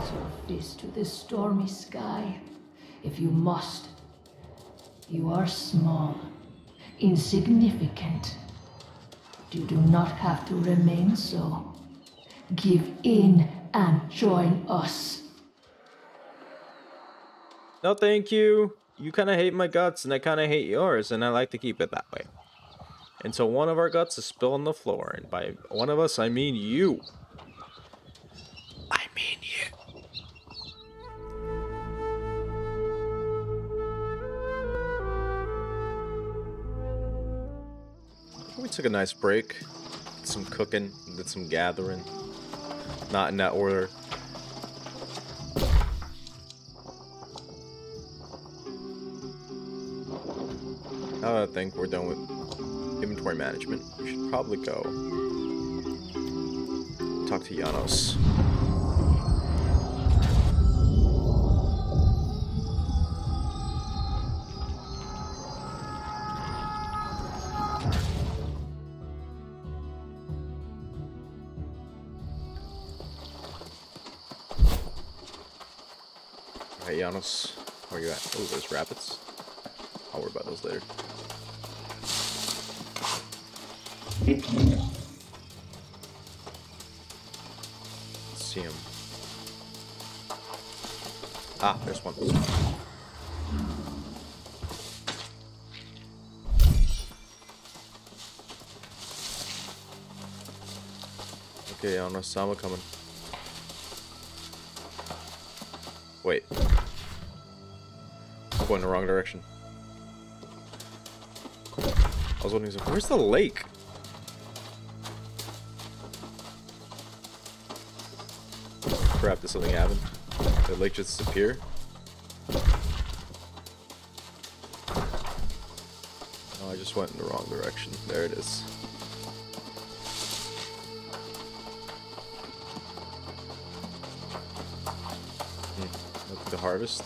Raise your fist to the stormy sky, if you must. You are small, insignificant. You do not have to remain so. Give in and join us. No, thank you. You kind of hate my guts, and I kind of hate yours, and I like to keep it that way. And so one of our guts is spilled on the floor, and by one of us, I mean you. I mean you. Took a nice break, did some cooking, did some gathering. Not in that order. Now that I think we're done with inventory management, we should probably go talk to Janos. Oh, there's rabbits. I'll worry about those later. Let's see him. Ah, there's one. Okay, I don't know. Sama coming. Wait. Going the wrong direction. I was wondering, where's the lake? Crap, did something happen? Did the lake just disappear? Oh, I just went in the wrong direction. There it is. Hmm, to harvest.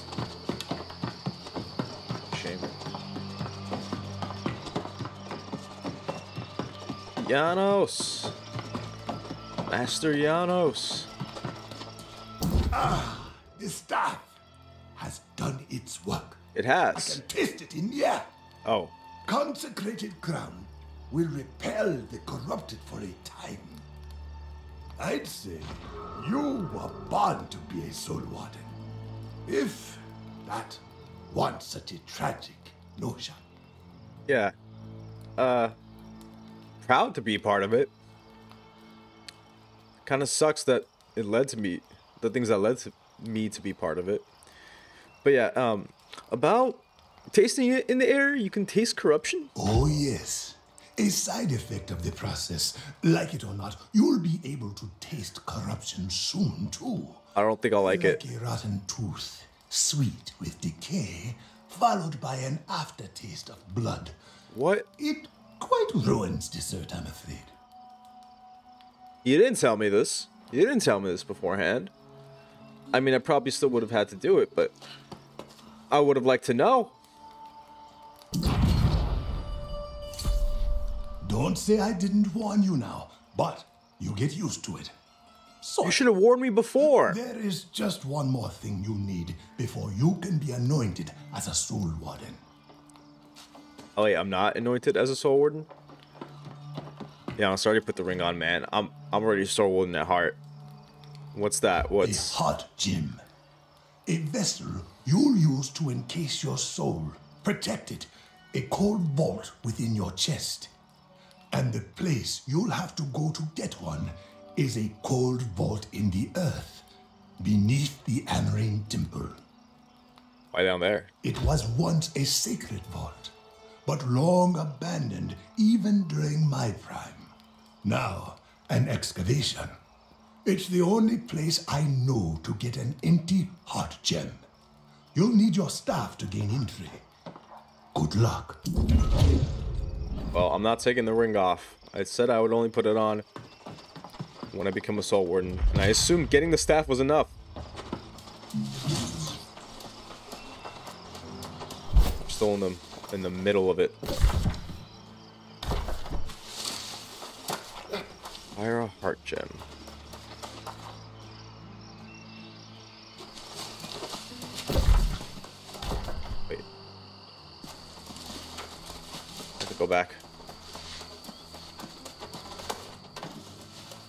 Janos! Master Janos! Ah, the staff has done its work. It has. I can taste it in the air. Oh, Consecrated ground will repel the corrupted for a time. I'd say you were born to be a soul warden. If that weren't such a tragic notion. yeah. Uh, proud to be part of it. Kind of sucks that it led to me, the things that led to me to be part of it. But yeah, um, about tasting it in the air, you can taste corruption. Oh, yes. A side effect of the process, like it or not, you'll be able to taste corruption soon, too. I don't think I'll like it. A rotten tooth, sweet with decay, followed by an aftertaste of blood. What? It quite ruins dessert, I'm afraid. You didn't tell me this. You didn't tell me this beforehand. I mean, I probably still would have had to do it, but I would have liked to know. Don't say I didn't warn you now, but you get used to it. So You should have warned me before. there is just one more thing you need before you can be anointed as a soul warden. Oh wait, I'm not anointed as a soul warden. Yeah, I'm sorry to put the ring on, man. I'm I'm already soul warden at heart. What's that? A What's hot gem. A vessel you'll use to encase your soul, protect it. A cold vault within your chest. And the place you'll have to go to get one is a cold vault in the earth, beneath the Amrine Temple. why down there? It was once a sacred vault, but long abandoned even during my prime. Now, an excavation. It's the only place I know to get an empty heart gem. You'll need your staff to gain entry. Good luck. Well, I'm not taking the ring off. I said I would only put it on when I become a soul warden, and I assumed getting the staff was enough. I'm still in the in the middle of it. Fire a heart gem. Wait. I have to go back.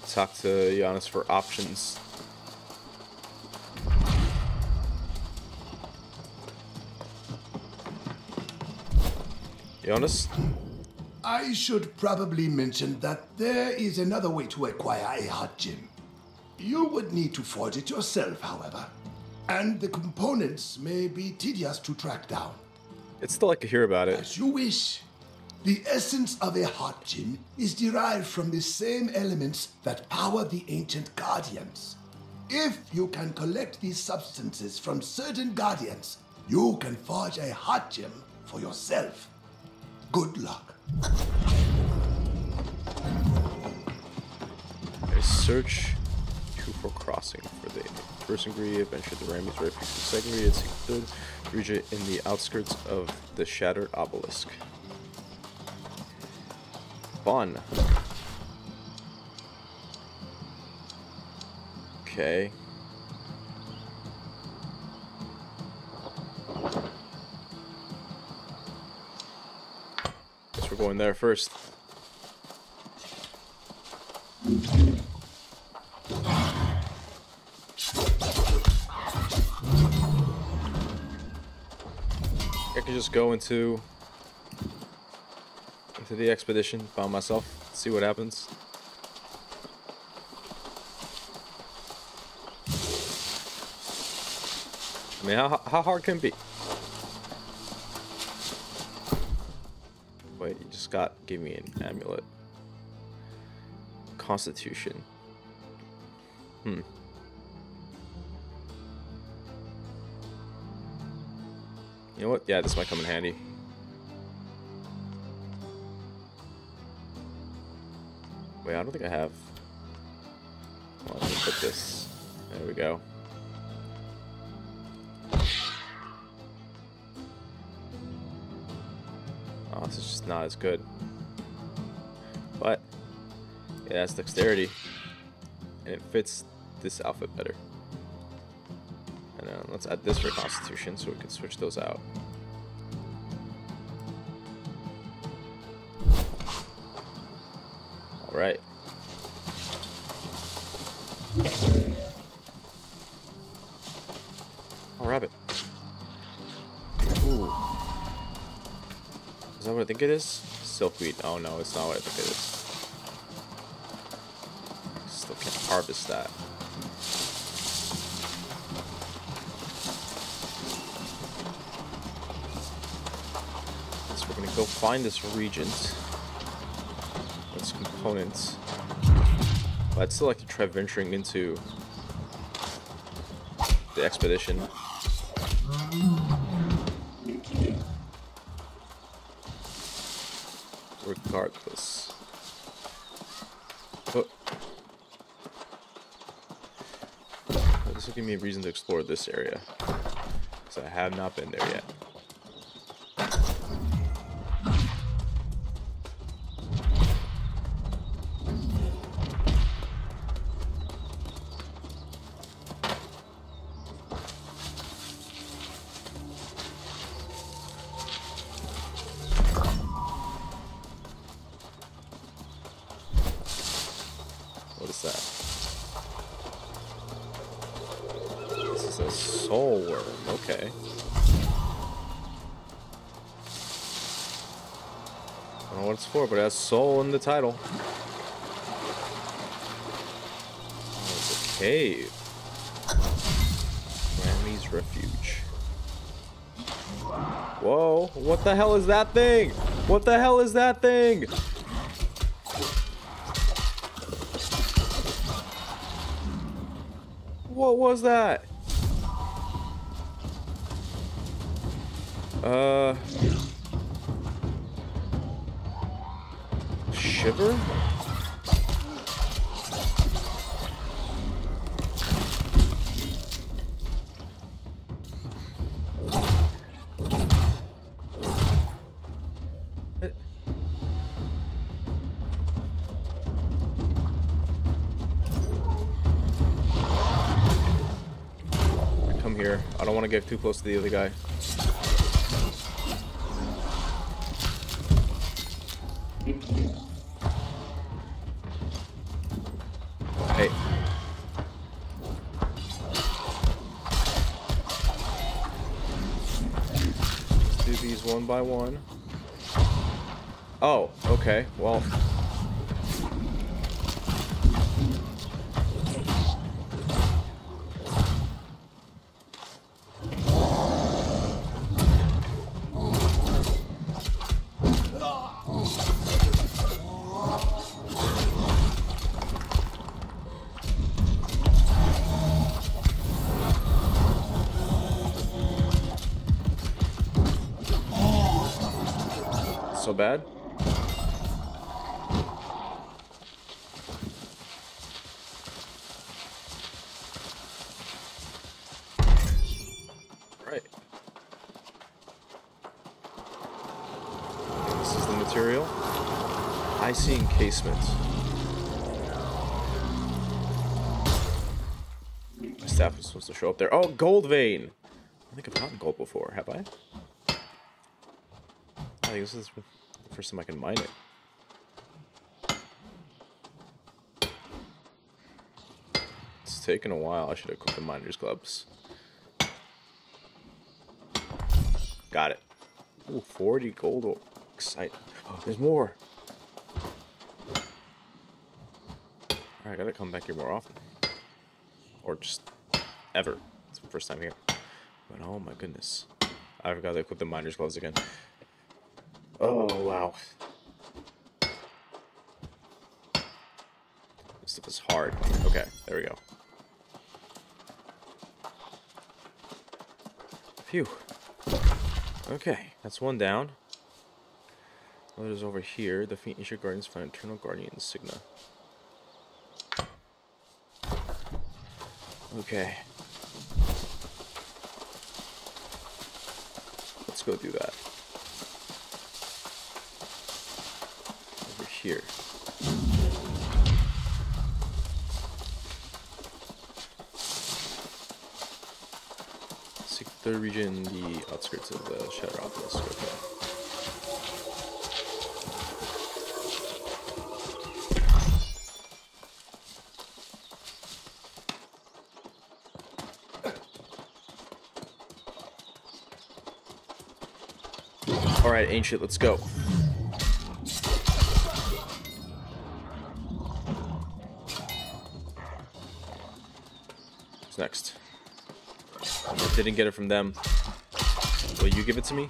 Talk to Giannis for options. Jonas? I should probably mention that there is another way to acquire a hot gem. You would need to forge it yourself, however. And the components may be tedious to track down. I'd still like to hear about it. As you wish. The essence of a hot gem is derived from the same elements that power the ancient guardians. If you can collect these substances from certain guardians, you can forge a hot gem for yourself. Good luck. A search two for crossing for the first ingredient, venture the Rammies refuge. The second ingredient, seek the third region in the outskirts of the shattered obelisk. Fun. Okay. We're going there first. I could just go into into the expedition by myself, see what happens. I mean, how, how hard can it be? Got give me an amulet. Constitution. Hmm. You know what? Yeah, this might come in handy. Wait, I don't think I have. Well, let me put this. There we go. Not as good. But, yeah, that's dexterity. And it fits this outfit better. And uh, let's add this for constitution so we can switch those out. Alright. Think it is? Silkweed. Oh no, it's not what I think it is. Still can't harvest that. So we're gonna go find this regent. Its components. I'd still like to try venturing into the expedition. Oh. This will give me a reason to explore this area. Because I have not been there yet. Soul worm. Okay. I don't know what it's for, but it has soul in the title. Oh, it's a cave. Grammy's Refuge. Whoa, what the hell is that thing? What the hell is that thing? What was that? Uh. Shiver? Come here. I don't want to get too close to the other guy. By one. Oh, okay. Well, bad. Right. This is the material. I see encasements. My staff was supposed to show up there. Oh, gold vein! I think I've gotten gold before, have I? I think this is first time I can mine it. It's taken a while. I should have equipped the miner's gloves. Got it. Ooh, 40 gold. Excited. Oh, there's more. Alright, I gotta come back here more often. Or just ever. It's the first time here. But oh my goodness. I forgot to equip the miner's gloves again. Oh, wow. This stuff is hard. Okay, there we go. Phew. Okay, that's one down. What is over here? The Ancient Guardians, find Eternal Guardian Signa. Okay. Let's go do that. Over here. Seek the third region the outskirts of the Shadow Shadowpolis. Okay. Alright, Ancient, let's go. Didn't get it from them. Will you give it to me?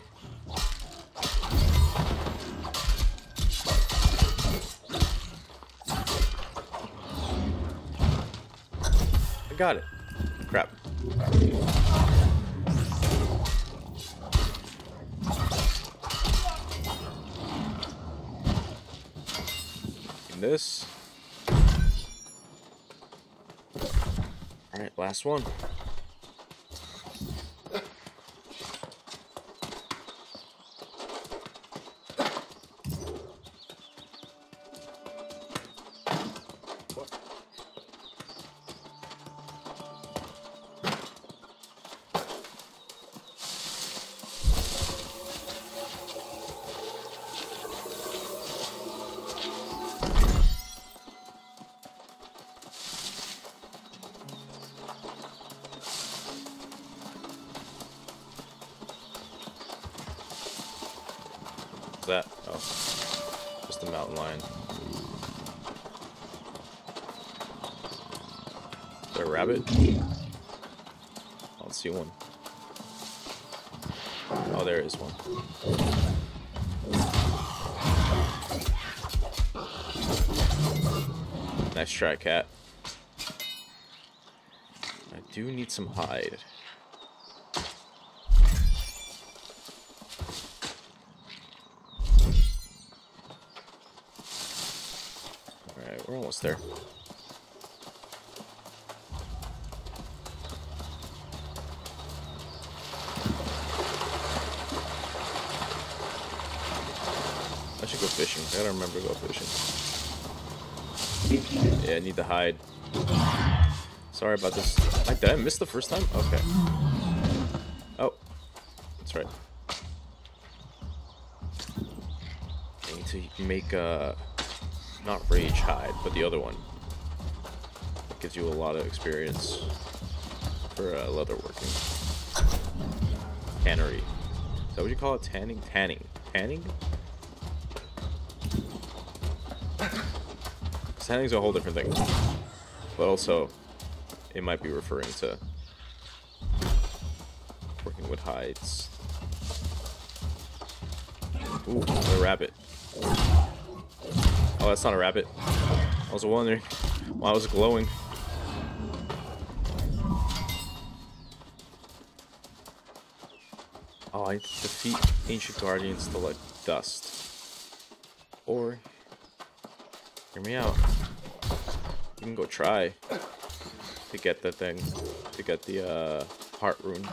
I got it. Crap. And this. Alright, last one. Try, cat. I do need some hide. Alright, we're almost there. I should go fishing. I gotta remember to go fishing. Yeah, I need to hide. Sorry about this. I, did I miss the first time? Okay. Oh. That's right. I need to make a not rage hide, but the other one. It gives you a lot of experience for uh, leather working. Tannery. Is that what you call it? Tanning? Tanning. Tanning? Tanning's a whole different thing. But also, it might be referring to working with hides. Ooh, a rabbit. Oh, that's not a rabbit. I was wondering why it was glowing. Oh, I defeat ancient guardians to like dust. Or, hear me out. You can go try to get the thing, to get the uh, heart rune.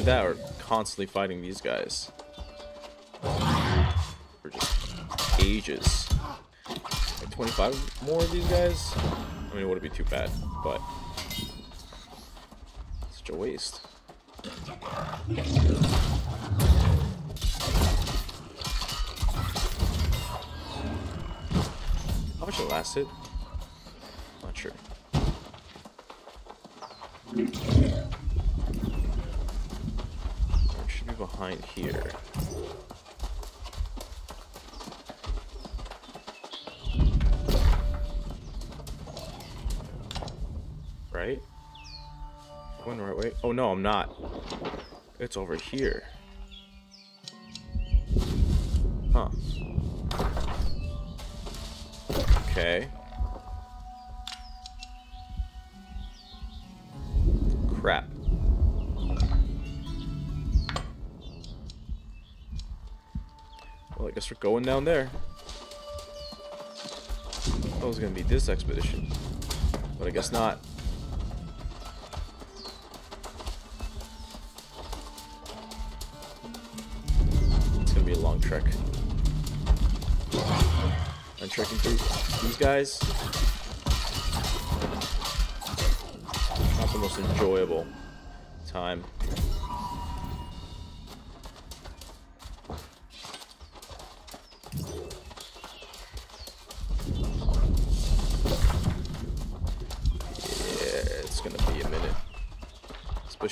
Let's that, we're constantly fighting these guys. For just ages. Like 25 more of these guys? I mean, it wouldn't be too bad, but... Such a waste. How much it lasted? Not sure. It behind here. Right? Going the right way? Oh no, I'm not. It's over here. Huh. Okay. Crap. I guess we're going down there. That was gonna be this expedition. But I guess not. It's gonna be a long trek. I'm trekking through these guys. Not the most enjoyable time.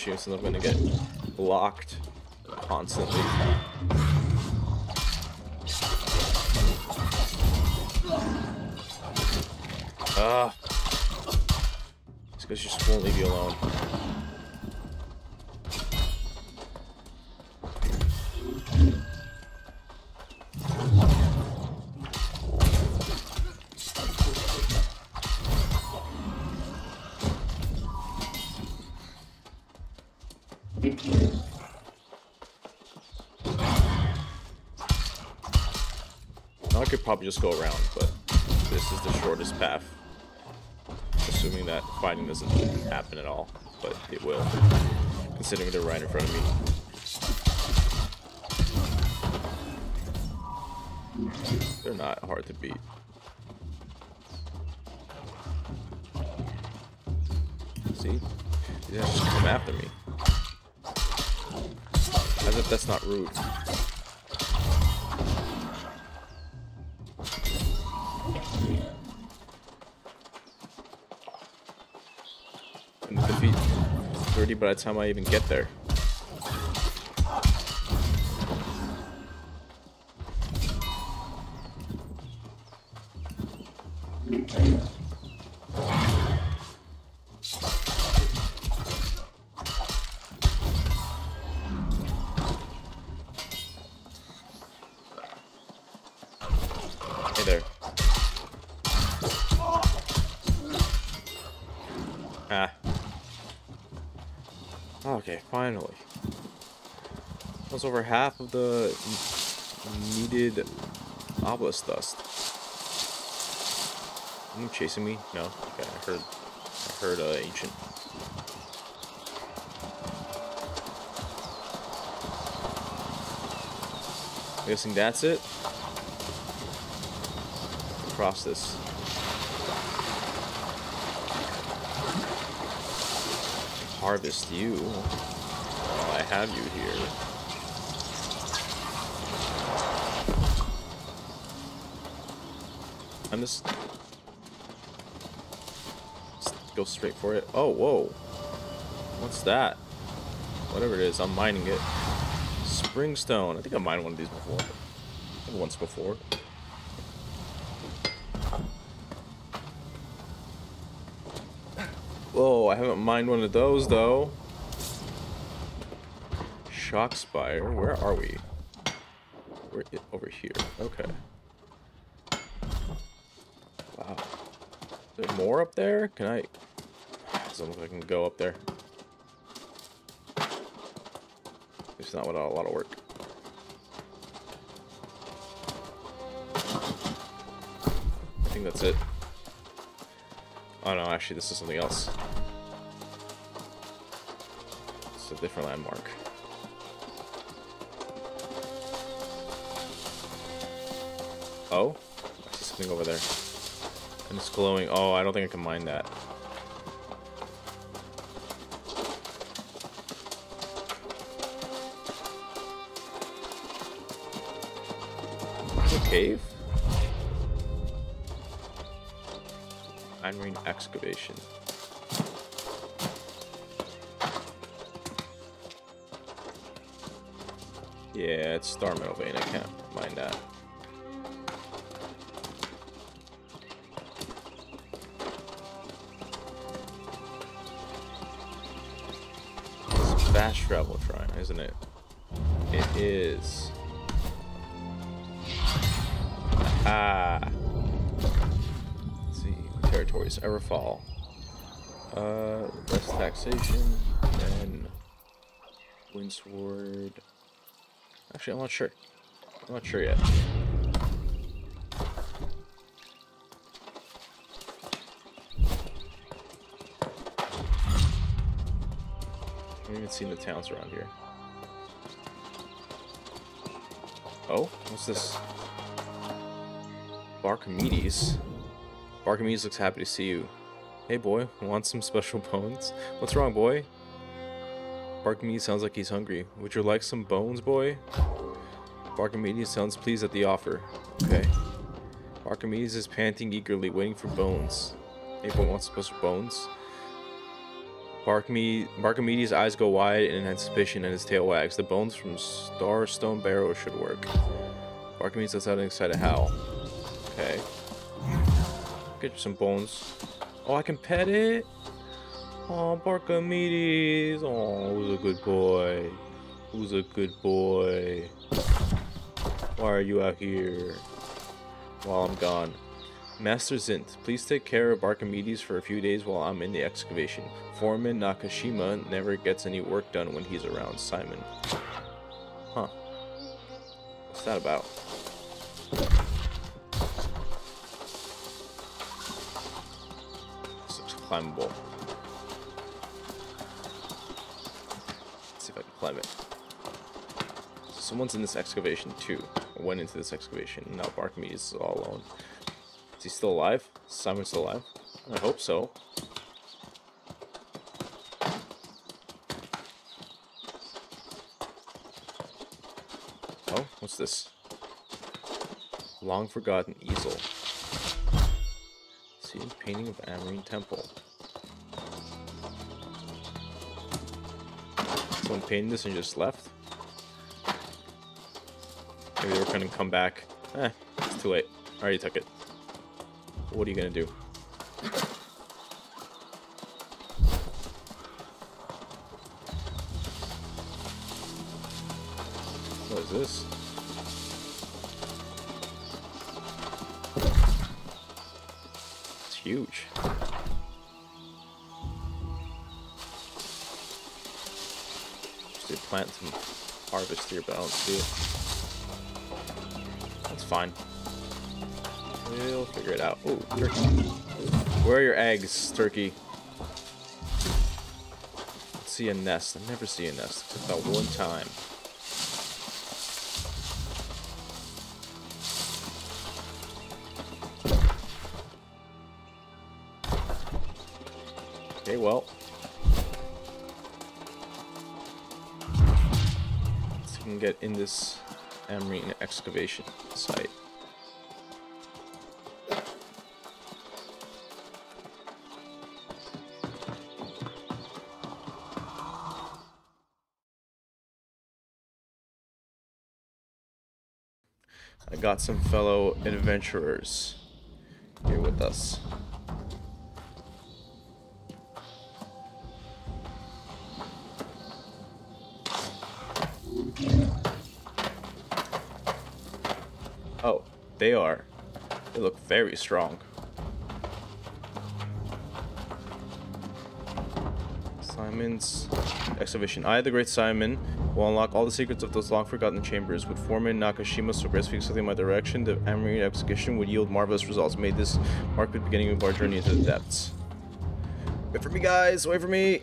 Especially since I'm gonna get blocked constantly. Ah. These guys just won't leave you alone. Probably just go around, but this is the shortest path. Assuming that fighting doesn't happen at all, but it will, considering they're right in front of me. They're not hard to beat. See? Guys just come after me. As if that's not rude. 30 by the time I even get there. Over half of the needed obelisk dust. Are you chasing me? No? Okay, I heard I heard uh, ancient. I'm guessing that's it. Across this. Harvest you. I have you here. I'm just... just go straight for it. Oh, whoa. What's that? Whatever it is, I'm mining it. Springstone. I think I mined one of these before. Once before. Whoa, I haven't mined one of those though. Shockspire, where are we? We're over here. Okay. More up there? Can I? Doesn't look like I can go up there. It's not without a lot of work. I think that's it. Oh no, actually this is something else. It's a different landmark. Oh? I see something over there. And it's glowing. Oh, I don't think I can mine that. cave? Iron excavation. Yeah, it's star metal vein. I can't mind that. Fast travel shrine, isn't it? It is. Ah. Let's see. Territories. Everfall. Uh, less taxation. Then. Windsward. Actually, I'm not sure. I'm not sure yet. Haven't seen the towns around here. Oh, what's this? Barkimedes. Barkimedes looks happy to see you. Hey boy, want some special bones? What's wrong, boy? Barkimedes sounds like he's hungry. Would you like some bones, boy? Barkimedes sounds pleased at the offer. Okay. Barkimedes is panting eagerly, waiting for bones. Hey boy wants special bones? Barkimedes' eyes go wide in anticipation and his tail wags. The bones from Starstone Barrow should work. Barkimedes lets out an excited howl. Okay. Get you some bones. Oh, I can pet it? Oh, Barkimedes. Oh, who's a good boy? Who's a good boy? Why are you out here? While I'm gone. Master Zint, please take care of Archimedes for a few days while I'm in the excavation. Foreman Nakashima never gets any work done when he's around Simon. Huh. What's that about? It's climbable. Let's see if I can climb it. So someone's in this excavation too. I went into this excavation. Now Barkme is all alone. Is he still alive? Is Simon still alive? I hope so. Oh, what's this? Long forgotten easel. See, painting of Amrine Temple. Someone painted this and just left? Maybe they were gonna come back. Eh, it's too late. I already took it. What are you gonna do? What is this? It's huge. Just plant some harvest here, but I don't see it. That's fine. Figure it out. Oh, turkey. Where are your eggs, turkey? Let's see a nest. I never see a nest, except that one time. Okay, well. Let's see if we can get in this Amrine excavation site. Got some fellow adventurers here with us. Oh, they are. They look very strong. Simon's excavation. I, the Great Simon, will unlock all the secrets of those long-forgotten chambers. With Foreman Nakashima so gracefully in my direction, the Amrine excavation would yield marvelous results. May this mark the beginning of our journey into the depths. Wait for me, guys! Wait for me!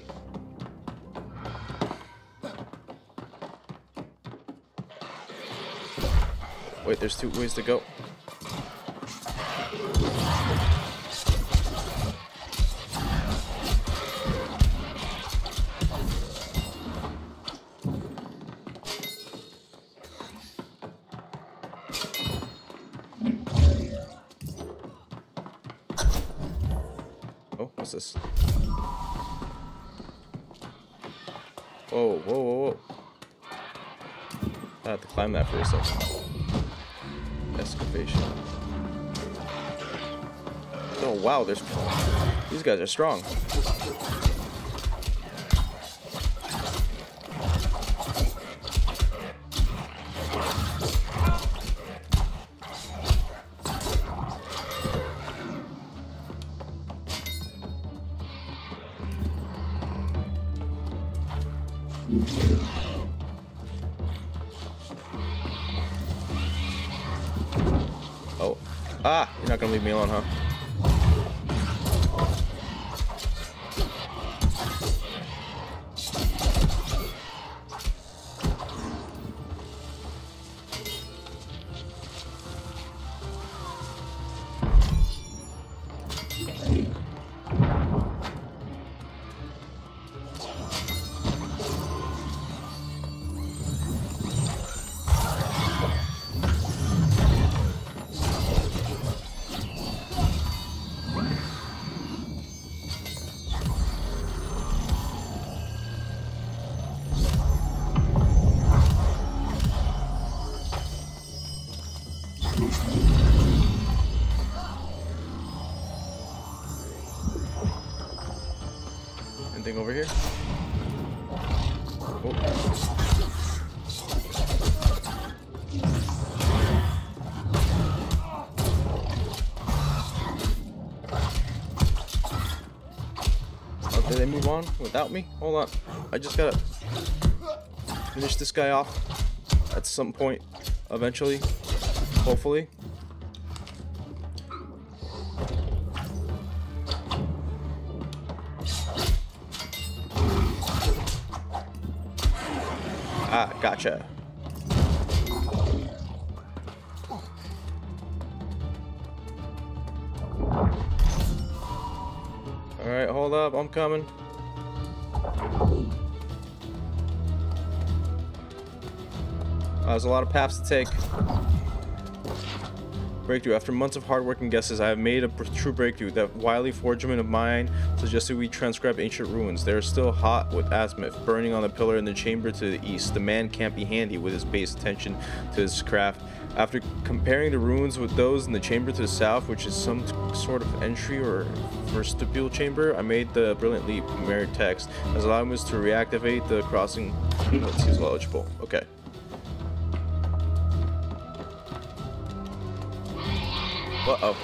Wait, there's two ways to go. Climb that for a second. Excavation. Oh wow, there's these guys are strong. You're not gonna Anything over here? Oh. Oh, they move on without me? Hold on. I just gotta finish this guy off at some point eventually. Hopefully. Ah, gotcha. Alright, hold up, I'm coming. Uh, there's a lot of paths to take. Breakthrough. After months of hard work and guesses, I have made a true breakthrough. That wily forgeman of mine suggested we transcribe ancient ruins. They are still hot with azimuth, burning on the pillar in the chamber to the east. The man can't be handy with his base attention to his craft. After comparing the ruins with those in the chamber to the south, which is some sort of entry or vestibule chamber, I made the brilliant leap. Mirrored text has allowed us to reactivate the crossing. Let's eligible. Okay. Uh-oh.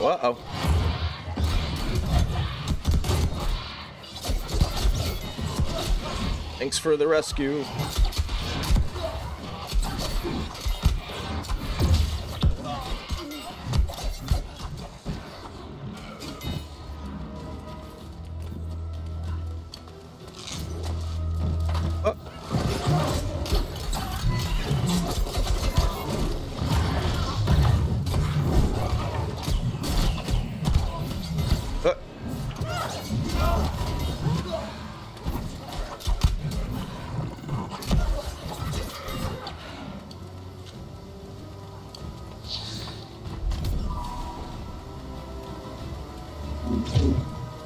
Uh-oh. Thanks for the rescue.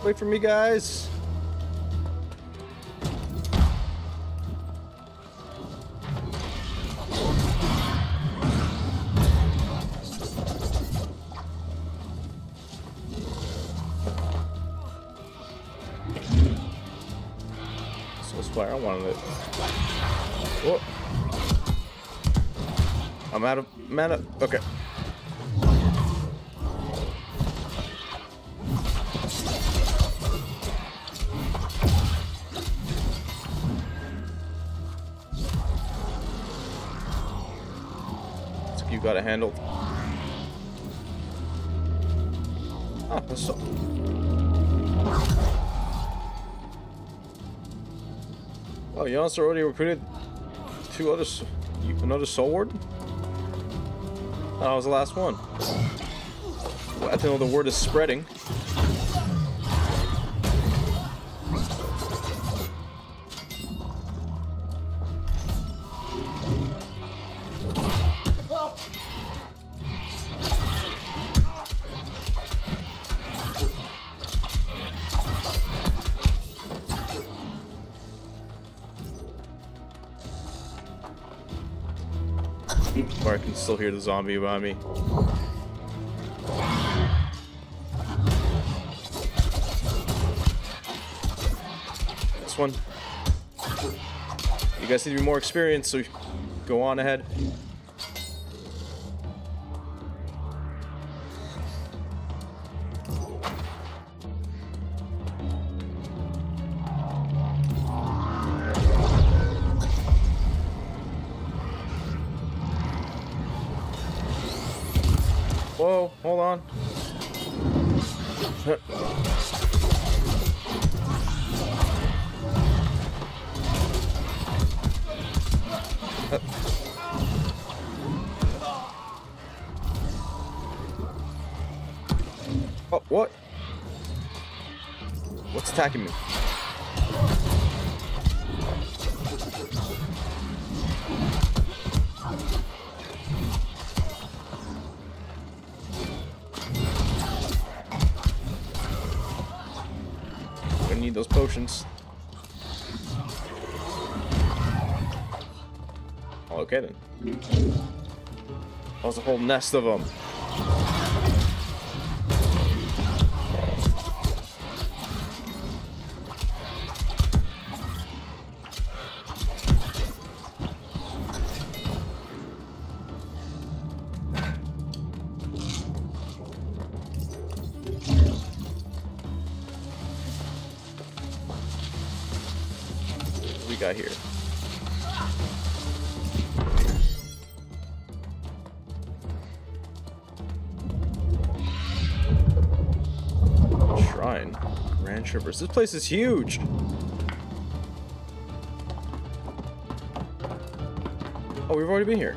Wait for me, guys. I wanted it. Whoa. I'm out of mana. Okay. you got it handled. Oh, Jonas already recruited two others, another soul warden. That was the last one. Well, I know the word is spreading. Still hear the zombie behind me. This one. You guys need to be more experienced, so go on ahead. Oh, what? What's attacking me? Need those potions. Okay then. That was a whole nest of them. This place is huge. Oh, we've already been here.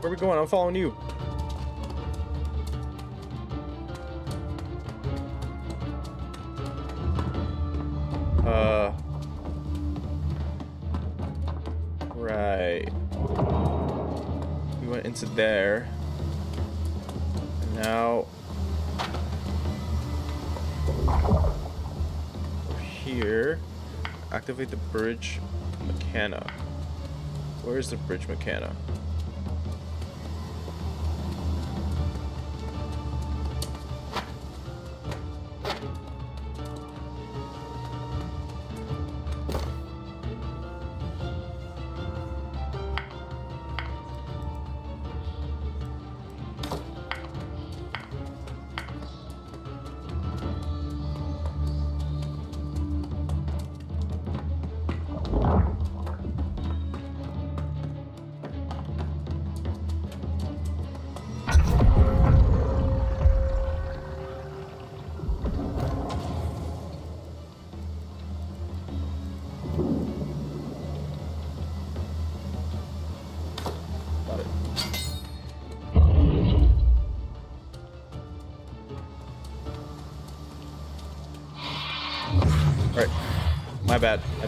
Where are we going? I'm following you. Activate the bridge mechana. Where is the bridge mechana?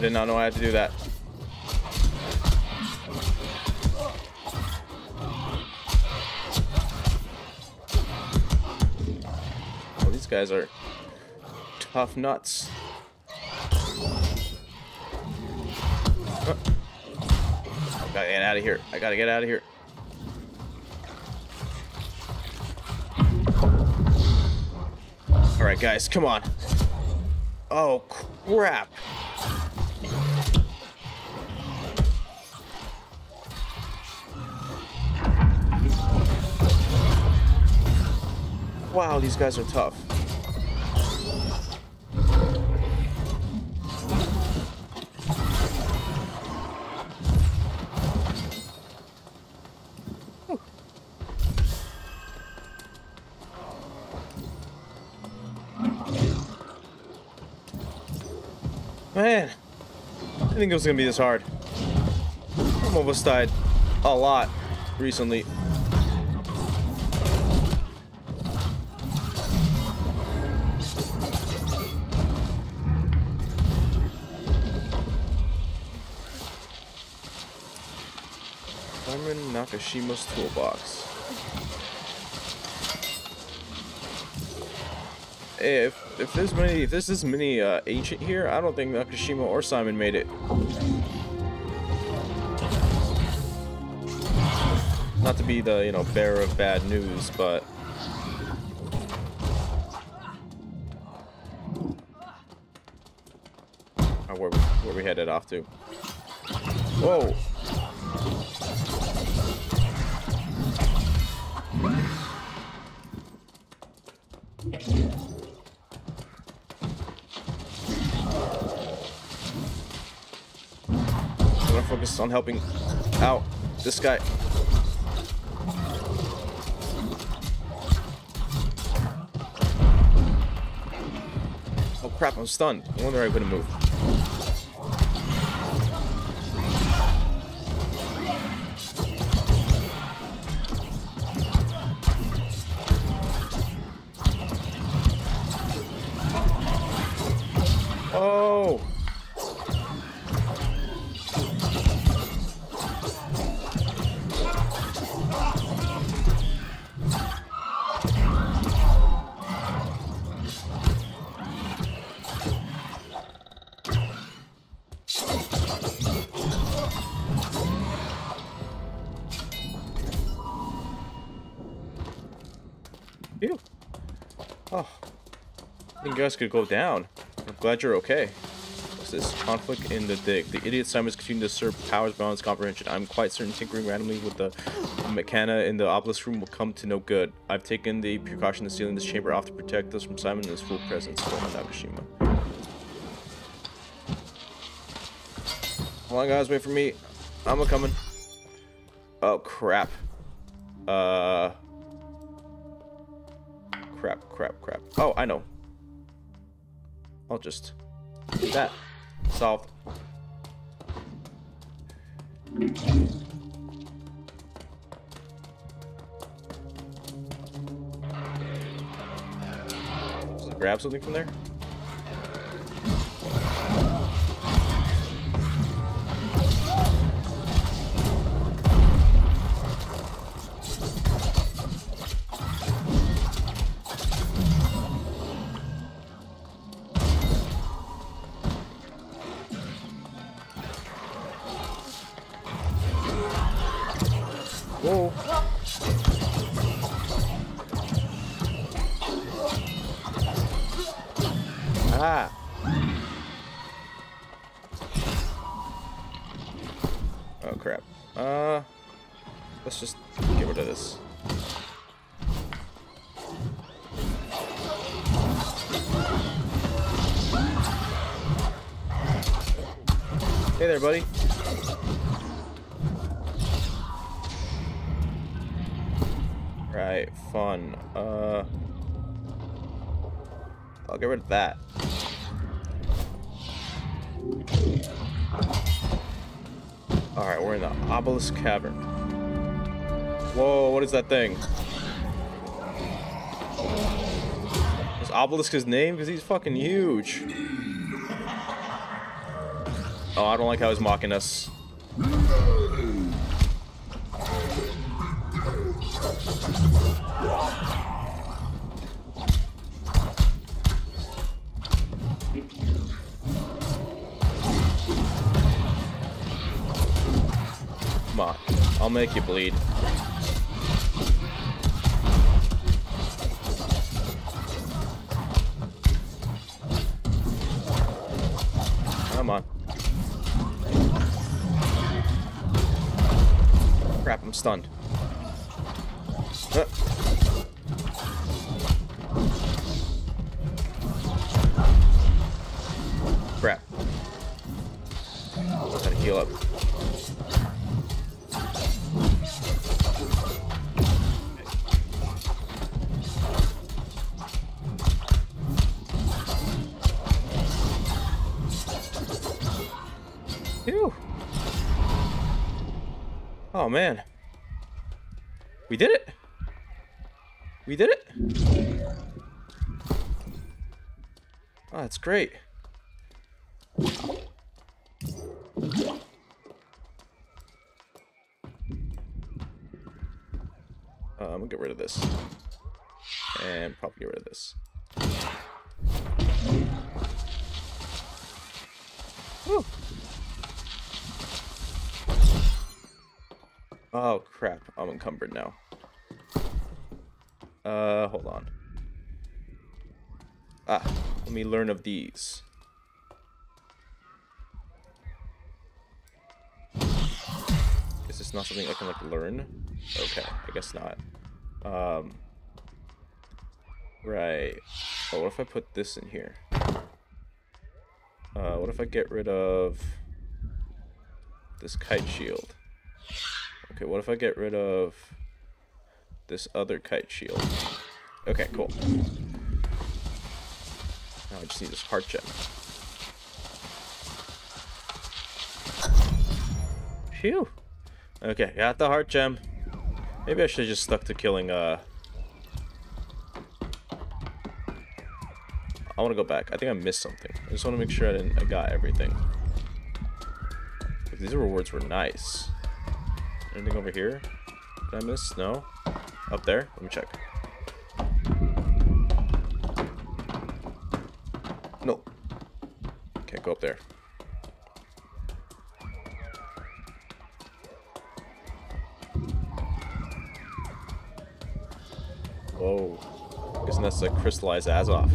Did not know I had to do that. Oh, these guys are tough nuts. I gotta get out of here. I gotta get out of here. Alright, guys, come on. Oh, crap. Wow, these guys are tough. Man, I think it was gonna be this hard. I'm almost died a lot recently. Nakashima's toolbox. if if there's many if there's this many uh, ancient here, I don't think Nakashima or Simon made it. Not to be the you know bearer of bad news, but. Oh, where we, where we headed off to? Whoa! On helping out this guy. Oh crap, I'm stunned. I wonder I couldn't move. Guys could go down. I'm glad you're okay. What's this? Conflict in the dig. The idiot Simons continue to serve powers beyond comprehension. I'm quite certain tinkering randomly with the mechana in the obelisk room will come to no good. I've taken the precaution of sealing this chamber off to protect us from Simon and his full presence. Former Nakashima. Hold on guys, wait for me. I'm a coming. Oh crap. Uh crap, crap, crap. Oh, I know. I'll just do that. Solved. grab something from there? That. Alright, we're in the Obelisk Cavern. Whoa, what is that thing? Is Obelisk his name? Because he's fucking huge. Oh, I don't like how he's mocking us. Make you bleed. Oh man. We did it. We did it. Oh, that's great. Uh, I'm gonna get rid of this. And probably get rid of this. Whew. Oh crap, I'm encumbered now. Uh, hold on. Ah, let me learn of these. Is this not something I can like learn? Okay, I guess not. Um, right. Oh, what if I put this in here? Uh, what if I get rid of this kite shield? Okay, what if I get rid of this other kite shield? Okay, cool. Now I just need this heart gem. Phew. Okay, got the heart gem. Maybe I should have just stuck to killing, uh... I want to go back. I think I missed something. I just want to make sure I didn't. I got everything. These rewards were nice. Anything over here? Did I miss? No? Up there? Let me check. No. Can't go up there. Whoa. Isn't that a crystallized Azoth?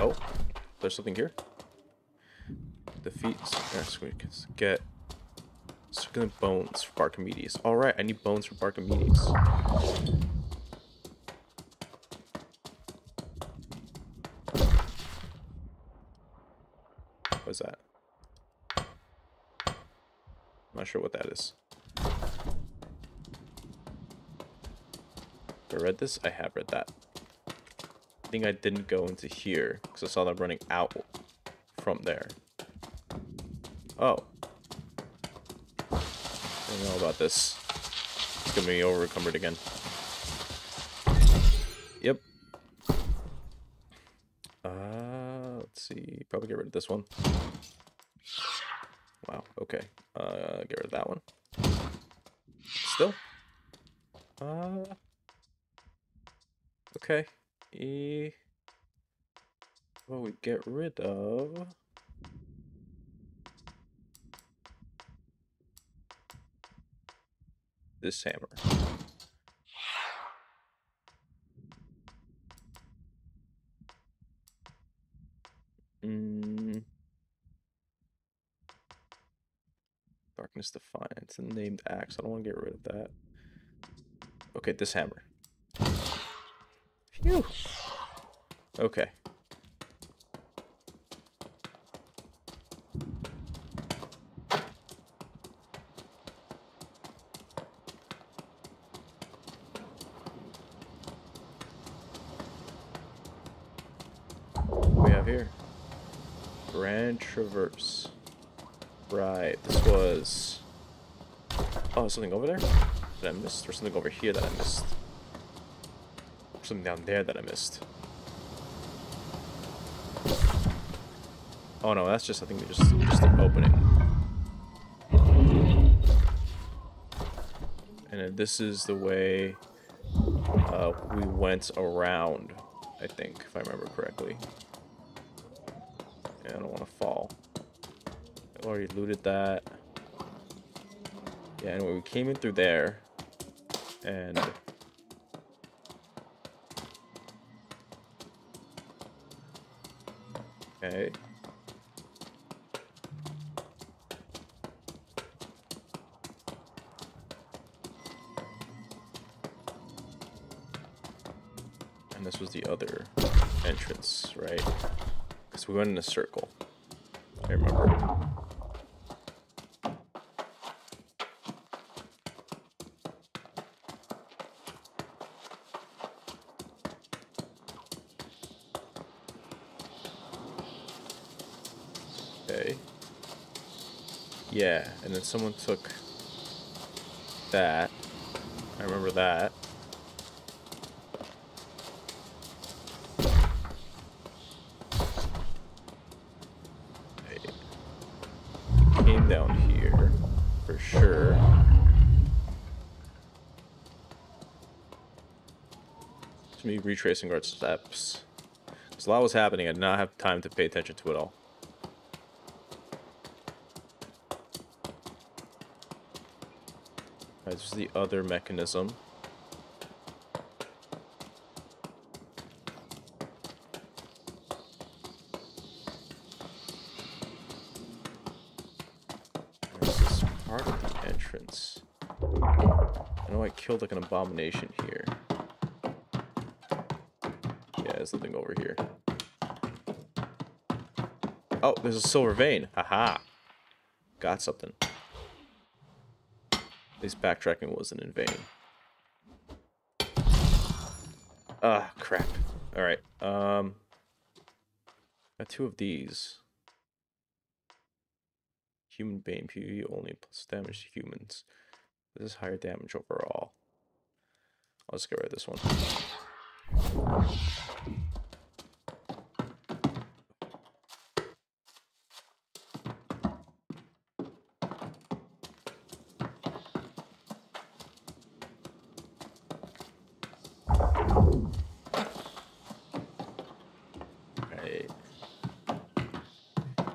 Oh, there's something here. Defeat. Can get succulent bones for Barkimedes. All right, I need bones for Barkimedes. What's that? Not sure what that is. Have I read this? I have read that. I think I didn't go into here because I saw them running out from there. Oh. I don't know about this. It's gonna be over encumbered again. Yep. Uh, let's see. Probably get rid of this one. Wow. Okay. Uh, get rid of that one. Still. Uh. Okay. E. Well, we get rid of. This hammer. Mm. Darkness Defiance and named axe. I don't want to get rid of that. Okay, this hammer. Phew. Okay. What we have here? Grand Something over there? that I missed. There's something over here that I missed. Something down there that I missed. Oh no, that's just I think just just an opening. And this is the way uh, we went around, I think, if I remember correctly. Yeah, I don't want to fall. I already looted that. Yeah, anyway, we came in through there. And... Okay. And this was the other entrance, right? Because we went in a circle. I remember. Okay. Yeah, and then someone took that. I remember that. Came down here for sure. To me, retracing our steps. Because a lot was happening, I did not have time to pay attention to it all. Right, this is the other mechanism. This part of the entrance. I know I killed like an abomination here. Yeah, there's nothing over here. Oh, there's a silver vein. Haha. Got something. Least backtracking wasn't in vain. Ah, crap. Alright, um... Got two of these. Human Bane, PvE only plus damage to humans. This is higher damage overall. I'll just get rid of this one. Right.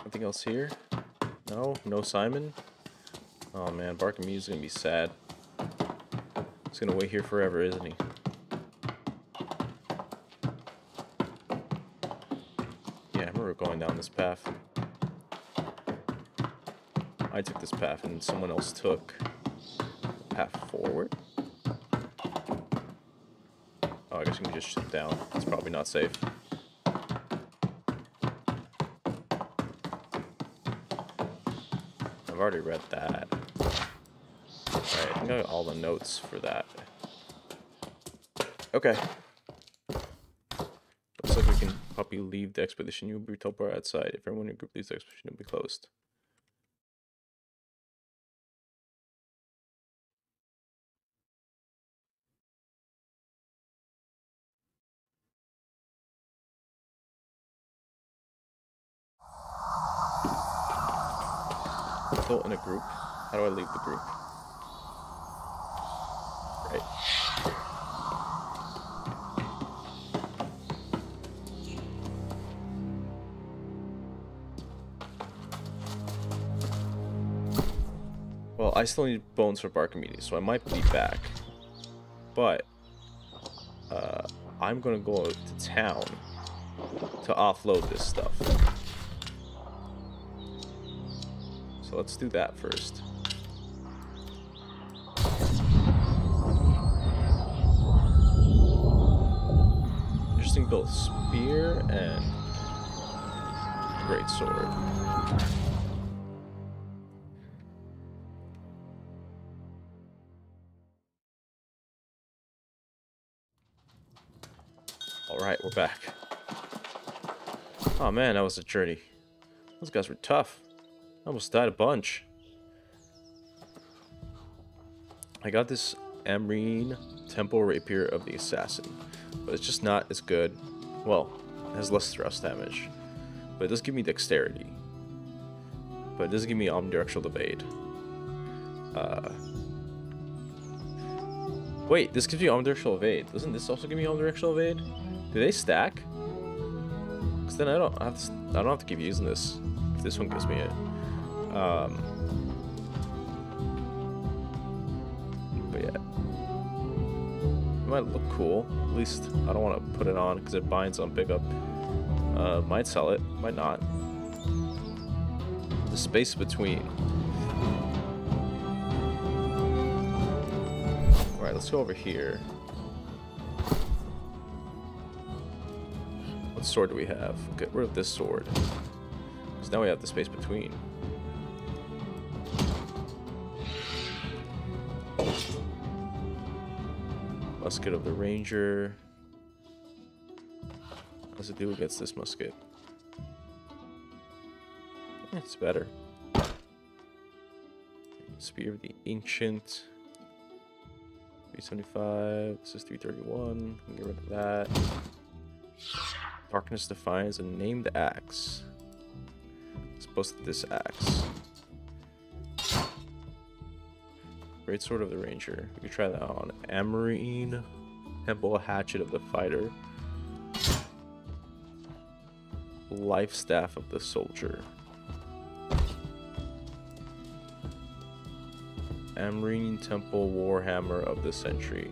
Nothing else here? No? No Simon? Oh man, Barkamy is gonna be sad. He's gonna wait here forever, isn't he? Yeah, I remember going down this path. I took this path and someone else took the path forward. Oh, I guess you can just shut down. It's probably not safe. Already read that. Alright, I think I got all the notes for that. Okay. Looks like we can help you leave the expedition. You will be told outside. If everyone in your group leaves the expedition, it will be closed. I still need bones for Barkimedes, so I might be back. But, uh, I'm gonna go to town to offload this stuff. So let's do that first. Interesting build. Spear and great sword. Alright, we're back. Oh man, that was a journey. Those guys were tough. I almost died a bunch. I got this Amrine Temple Rapier of the Assassin. But it's just not as good. Well, it has less thrust damage. But it does give me dexterity. But it doesn't give me omnidirectional evade. Uh, wait, this gives me omnidirectional evade. Doesn't this also give me omnidirectional evade? Do they stack? Because then I don't have to, I don't have to keep using this. If this one gives me it. Um, but yeah, it might look cool. At least I don't want to put it on because it binds on pickup. Uh, might sell it, might not. The space between. Alright, let's go over here. Sword do we have? Get rid of this sword. Because now we have the space between. Musket of the Ranger. It do against this musket? It's better. Spear of the Ancient. 375. This is 331. Get rid of that. Darkness Defiance a named axe. Let's post this axe. Great Sword of the Ranger. We could try that on. Amrine Temple Hatchet of the Fighter. Life Staff of the Soldier. Amrine Temple Warhammer of the Century.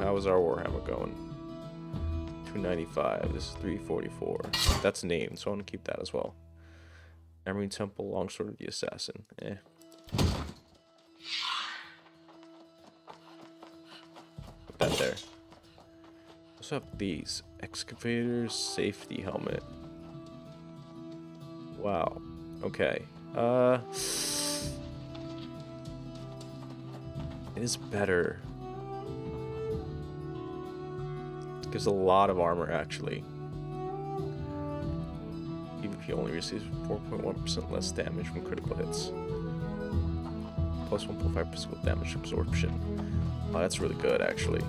How is our Warhammer going? 295. This is 344. That's named, so I want to keep that as well. Amrine Temple Longsword of the Assassin. Eh. Put that there. Also have these. Excavators Safety Helmet. Wow. Okay. Uh... It is better. Gives a lot of armor, actually. Even if he only receives 4.1% less damage from critical hits. Plus 1.5% damage absorption. Oh, that's really good, actually.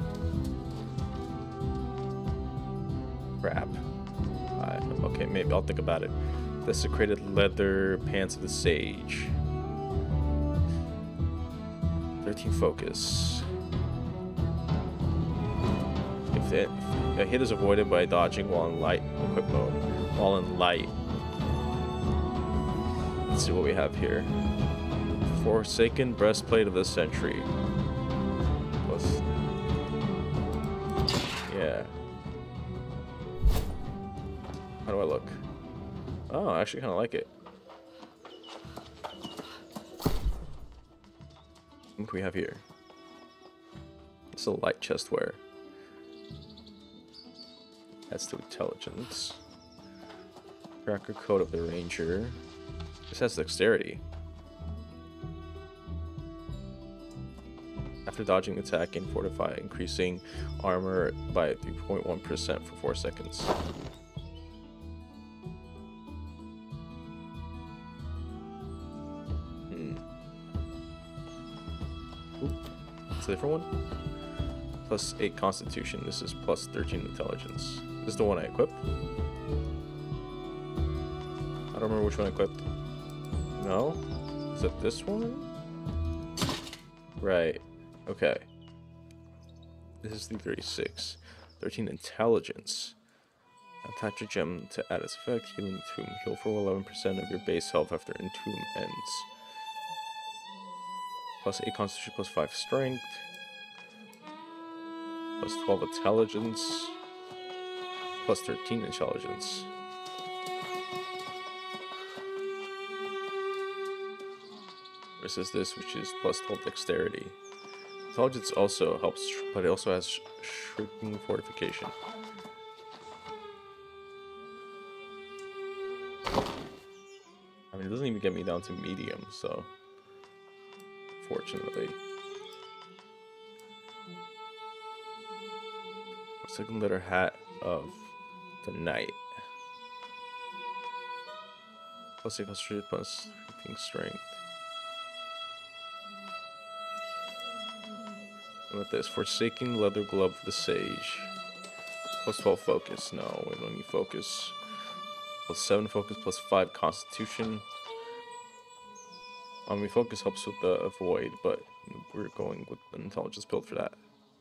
Crap. Uh, okay, maybe I'll think about it. Desecrated leather pants of the sage. 13 focus. It, a hit is avoided by dodging while in light equip mode, while in light. Let's see what we have here. Forsaken breastplate of the century. Plus, yeah. How do I look? Oh, I actually kind of like it. What do we have here? It's a light chest wear. That's to intelligence. Cracker code of the ranger. This has dexterity. After dodging attack and fortify, increasing armor by 3.1% for 4 seconds. Hmm. It's a different one. Plus 8 constitution. This is plus 13 intelligence. This is the one I equipped. I don't remember which one I equipped. No? Is it this one? Right. Okay. This is the 36. 13 intelligence. Attach a gem to add its effect. Healing Tomb. Heal for 11% of your base health after Entomb ends plus 8 constitution, plus 5 strength, plus 12 intelligence, plus 13 intelligence. Versus this, which is plus 12 dexterity. Intelligence also helps, but it also has sh shirking fortification. I mean, it doesn't even get me down to medium, so Fortunately. Second letter hat of the night. Plus constitution plus strength. And with this, Forsaking Leather Glove of the Sage. Plus 12 focus. No, we don't need focus. Plus 7 focus, plus 5 constitution. I mean, focus helps with the avoid, but we're going with an intelligence build for that.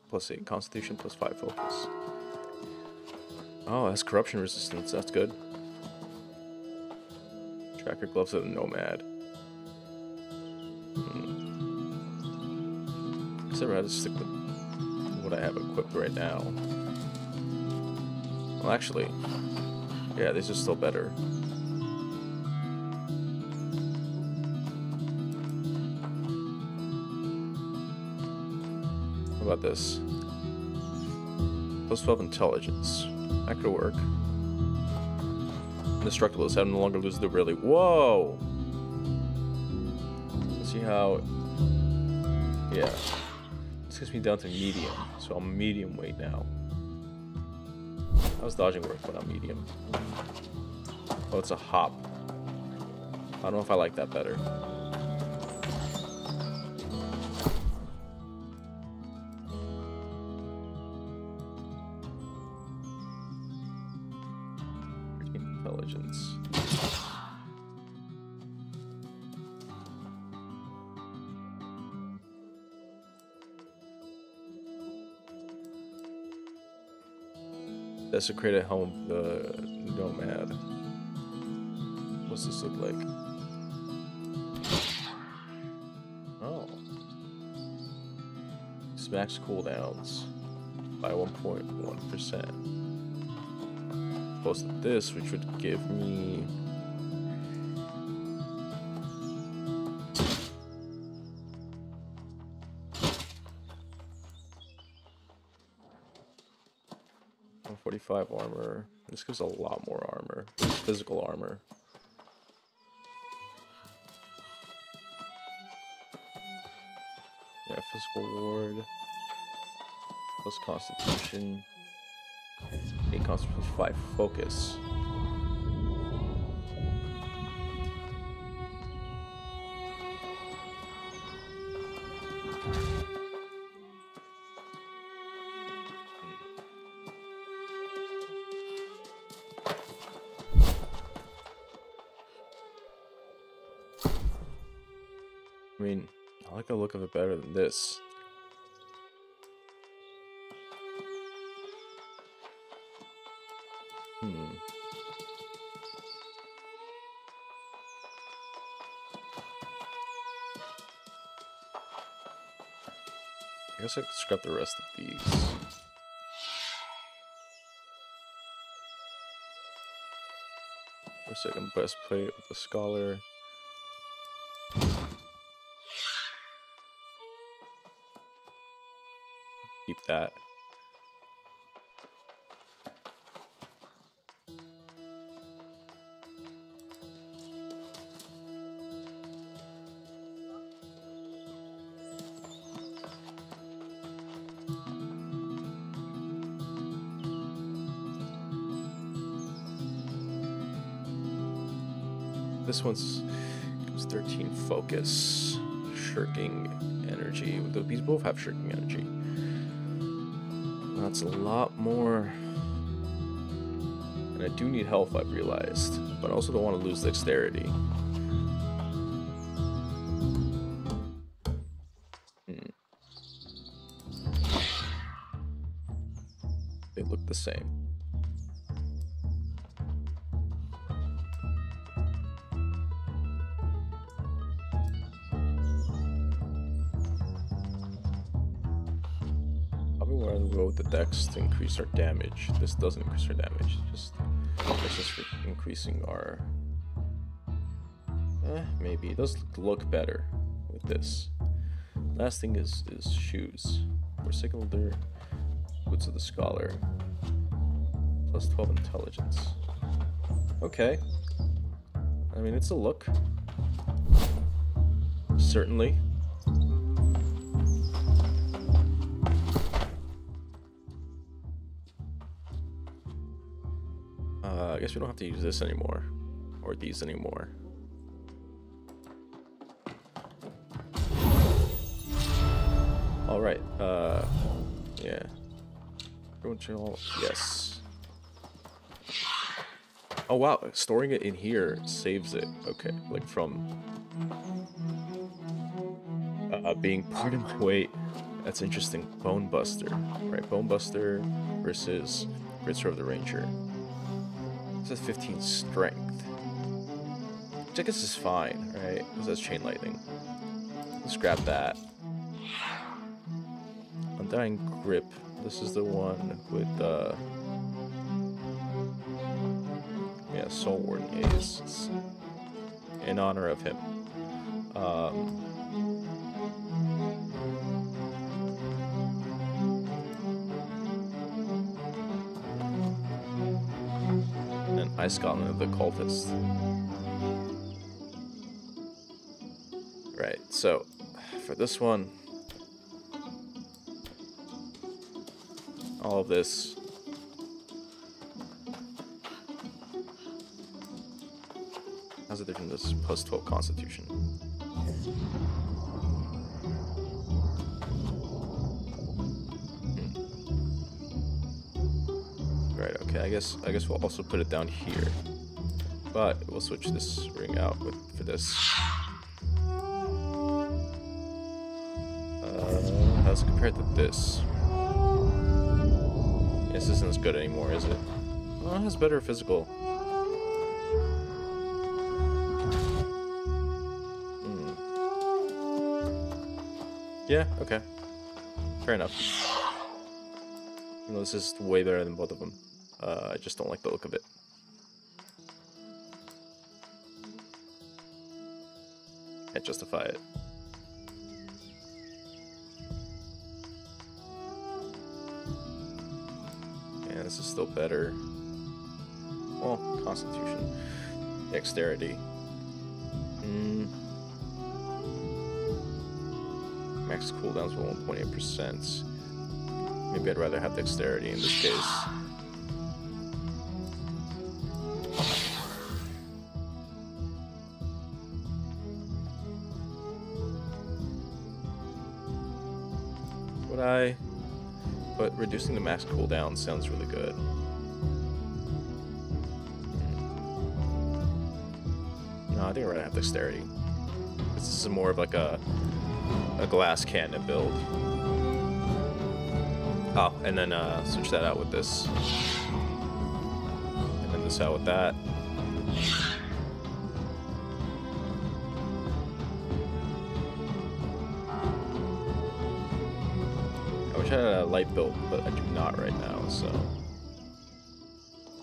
Plus 8 constitution, plus 5 focus. Oh, that's corruption resistance. That's good. Tracker gloves of the nomad. Hmm. I'd rather stick with what I have equipped right now. Well, actually, yeah, these are still better. How about this? Plus 12 intelligence. That could work. Indestructible is no longer lose the really. Whoa! Let's see how. Yeah. This gets me down to medium, so I'm medium weight now. How's dodging work when I'm medium? Oh, it's a hop. I don't know if I like that better. Desecrated home uh, the nomad. What's this look like? Oh. Smacks cooldowns by 1.1%. Opposed to this, which would give me One forty-five armor. This gives a lot more armor. Physical armor. Yeah, physical ward. Plus constitution. Eight constitution plus five focus. This. Hmm. I guess I could scrap the rest of these. Second, breastplate with the scholar. Keep that. This one's gives 13 focus, shirking energy. These both have shirking energy. That's a lot more. And I do need health, I've realized. But I also don't want to lose dexterity. Hmm. They look the same. Dex to increase our damage. This doesn't increase our damage. Just increasing our. Eh, maybe it does look better with this. Last thing is is shoes. Leather, boots of the scholar. Plus twelve intelligence. Okay. I mean, it's a look. Certainly. Guess we don't have to use this anymore. Or these anymore. Alright, uh... Everyone chill. Yes. Oh wow, storing it in here saves it. Okay, like from uh, being part of my weight. That's interesting. Bone Buster, right? Bone Buster versus Ritzer of the Ranger. This has 15 strength. Which I guess is fine, right? Because that's chain lightning. Let's grab that. Undying Grip. This is the one with uh Yeah, Soul Warden. In honor of him. Um and Ice Gauntlet the Cultist. Right, so for this one, all of this. How's it different than this plus 12 constitution? Guess I guess we'll also put it down here. But we'll switch this ring out with for this. Uh, how's it compared to this? This isn't as good anymore, is it? Well, it has better physical. Hmm. Yeah, okay. Fair enough. Even though this is way better than both of them. Uh, I just don't like the look of it. Can't justify it. Yeah, this is still better. Well, Constitution. Dexterity. Mm. Max cooldowns for 1.8%. Maybe I'd rather have Dexterity in this case. Reducing the max cooldown sounds really good. No, I think I'd rather have dexterity. This is more of like a a glass cannon build. Oh, and then uh, switch that out with this. And then this out with that. Light build, but I do not right now, so.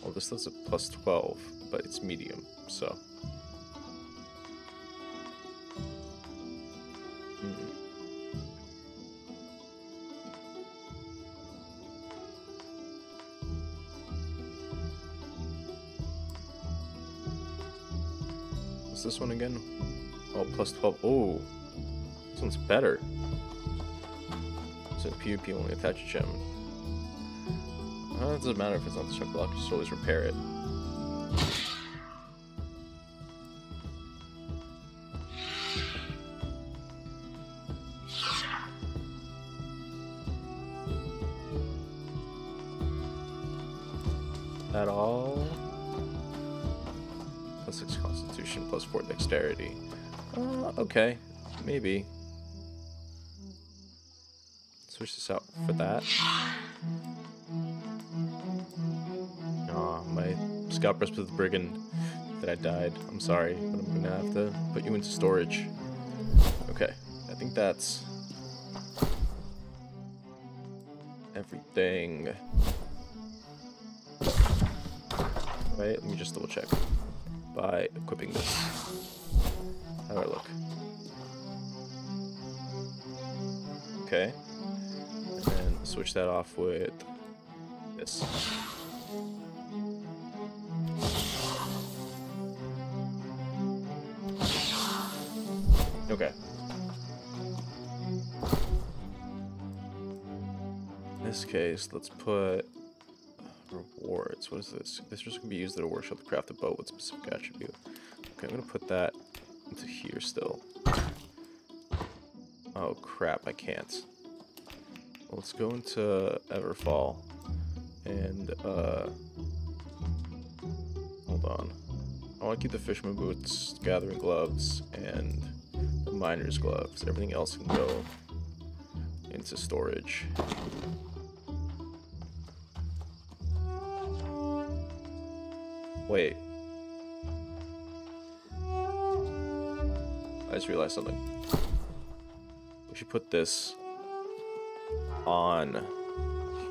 Well, this does a plus 12, but it's medium, so. Hmm. This one again? Oh, plus 12. Oh, this one's better. Since PvP only attach a gem. Uh, it doesn't matter if it's not the strength block, just always repair it. Died. I'm sorry, but I'm gonna have to put you into storage. Okay, I think that's everything. Right, let me just double check. By equipping this. How do I look? Okay. And switch that off with this. Okay. In this case, let's put rewards. What is this? This is just gonna be used at a workshop to craft a boat with specific attribute. Okay, I'm gonna put that into here still. Oh crap, I can't. Well, let's go into Everfall. And, uh... Hold on. I want to keep the fisherman boots, gathering gloves, and miner's gloves. Everything else can go into storage. Wait. I just realized something. We should put this on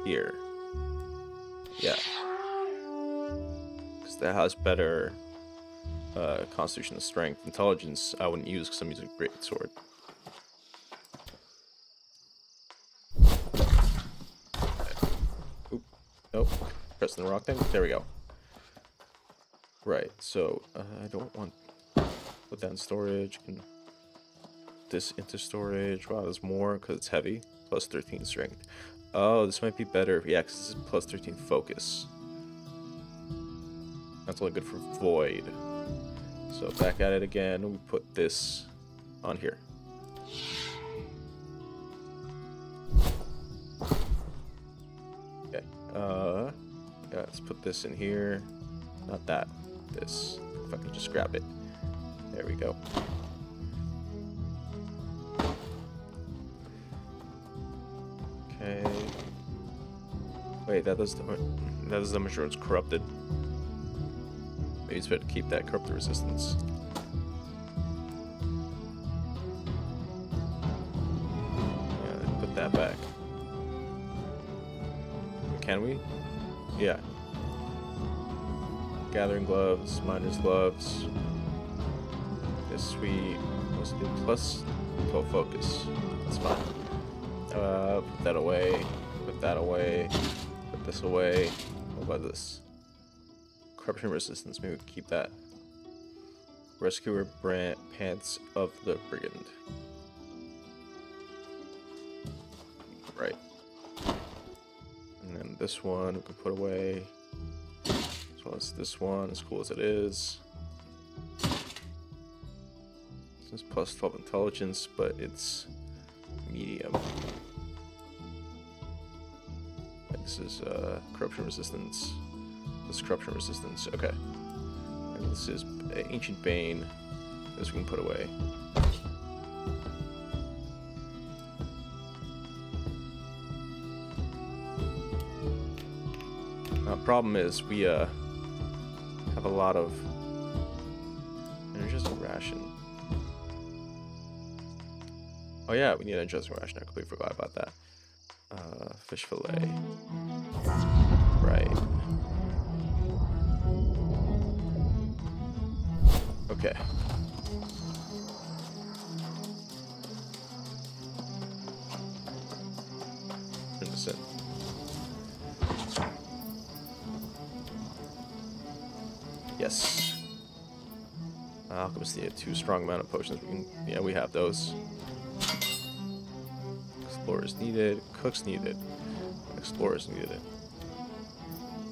here. Yeah. Because that has better uh, constitution strength. Intelligence I wouldn't use because I'm using a great sword. Oop. Nope. Pressing the rock thing. There we go. Right, so uh, I don't want put that in storage. Can this into storage. Wow, there's more because it's heavy. Plus 13 strength. Oh, this might be better. Yeah, because this is plus 13 focus. That's only good for void. So back at it again. We put this on here. Okay. Uh, yeah, let's put this in here. Not that. This. If I can just grab it. There we go. Okay. Wait, that does that does the it's corrupted. Maybe it's better to keep that corrupted resistance. Yeah, put that back. Can we? Yeah. Gathering gloves, miner's gloves. This we let's do plus 12 focus. That's fine. Uh, put that away. Put that away. Put this away. What about this? Corruption resistance. Maybe we keep that. Rescuer brand pants of the brigand. Right. And then this one we can put away. As well as this one, as cool as it is. This is plus 12 intelligence, but it's medium. This is uh, corruption resistance. This corruption resistance. Okay. And this is ancient bane. This we can put away. Uh, problem is we uh have a lot of. A ration. Oh yeah, we need an adjusting ration. I completely forgot about that. Uh, fish fillet. Okay. Turn this in. Yes. Alchemist needed two strong amount of potions. We can, yeah, we have those. Explorers needed. Cooks needed. Explorers needed.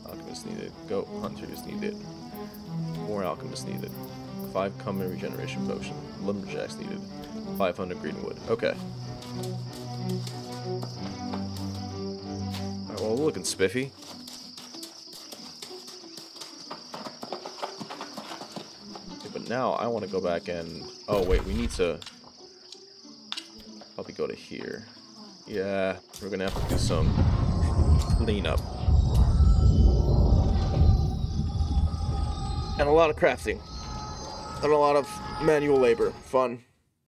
Alchemists needed. Goat hunters needed. More alchemists needed. Five common regeneration potion. Lumberjacks needed. 500 green wood. Okay. Alright, well, we're looking spiffy. Okay, but now I want to go back and... Oh, wait, we need to... Probably go to here. Yeah, we're gonna have to do some cleanup. And a lot of crafting. And a lot of manual labor. Fun.